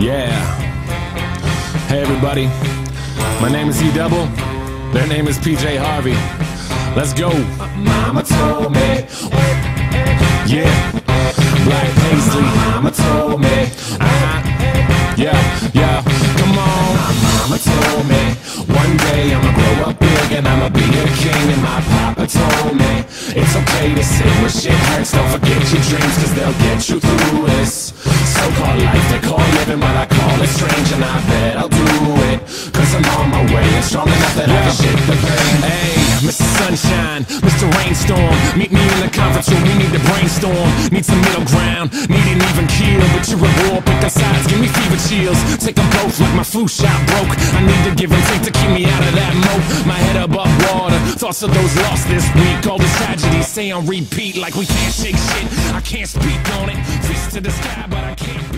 Yeah. Hey, everybody. My name is E Double. Their name is PJ Harvey. Let's go. Mama told me. Yeah. Black Paisley. Mama told me. Uh-huh. Yeah, yeah. Come on. My mama told me. One day I'ma grow up big and I'ma be a king. And my papa told me. It's okay to say when shit hurts. Don't forget your dreams, cause they'll get you through this. So-called life they call living, but I call it strange. And I bet I'll do it. Cause I'm on my way and strong enough that I can shake the pain. Hey, Mr. Sunshine, Mr. Rainstorm. Meet me in the conference room, we need to brainstorm. Need some middle ground, need an even keel. But you're a war, pick our sides, give me fever chills. Take them both like my flu shot broke. I need to give and take to keep me out of that moat. My head above water, thoughts of those lost this week. All the tragedy, say on repeat like we can't shake shit. I can't speak on it. Fist to the sky, but I can't